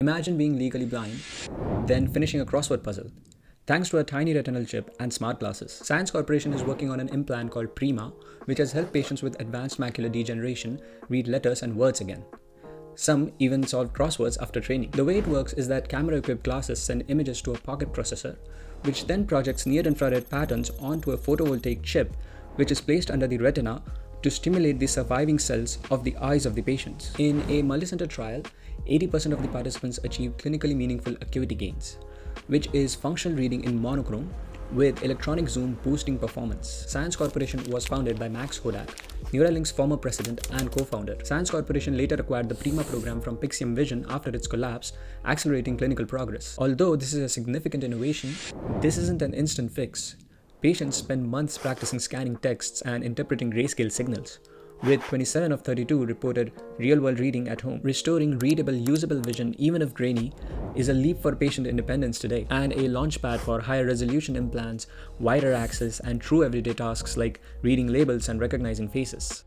Imagine being legally blind, then finishing a crossword puzzle. Thanks to a tiny retinal chip and smart glasses, Science Corporation is working on an implant called Prima, which has helped patients with advanced macular degeneration read letters and words again. Some even solve crosswords after training. The way it works is that camera equipped glasses send images to a pocket processor, which then projects near infrared patterns onto a photovoltaic chip, which is placed under the retina to stimulate the surviving cells of the eyes of the patients. In a multicenter trial, 80% of the participants achieved clinically meaningful acuity gains, which is functional reading in monochrome with electronic zoom boosting performance. Science Corporation was founded by Max Hodak, Neuralink's former president and co-founder. Science Corporation later acquired the Prima program from Pixium Vision after its collapse, accelerating clinical progress. Although this is a significant innovation, this isn't an instant fix. Patients spend months practicing scanning texts and interpreting grayscale signals with 27 of 32 reported real world reading at home. Restoring readable, usable vision, even if grainy, is a leap for patient independence today and a launchpad for higher resolution implants, wider access, and true everyday tasks like reading labels and recognizing faces.